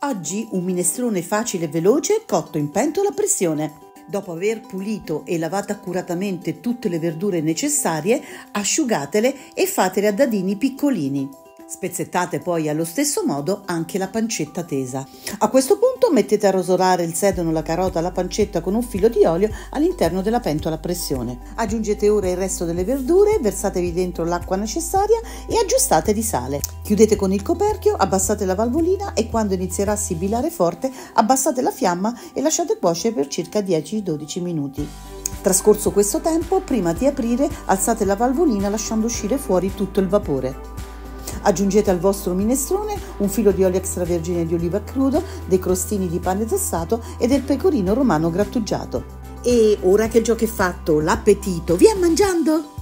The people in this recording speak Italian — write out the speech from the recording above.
Oggi un minestrone facile e veloce cotto in pentola a pressione. Dopo aver pulito e lavato accuratamente tutte le verdure necessarie, asciugatele e fatele a dadini piccolini. Spezzettate poi allo stesso modo anche la pancetta tesa. A questo punto mettete a rosolare il sedano, la carota, la pancetta con un filo di olio all'interno della pentola a pressione. Aggiungete ora il resto delle verdure, versatevi dentro l'acqua necessaria e aggiustate di sale. Chiudete con il coperchio, abbassate la valvolina e quando inizierà a sibilare forte abbassate la fiamma e lasciate cuocere per circa 10-12 minuti. Trascorso questo tempo, prima di aprire, alzate la valvolina lasciando uscire fuori tutto il vapore. Aggiungete al vostro minestrone un filo di olio extravergine di oliva crudo, dei crostini di pane tessato e del pecorino romano grattugiato. E ora che il gioco è fatto, l'appetito vi è mangiando?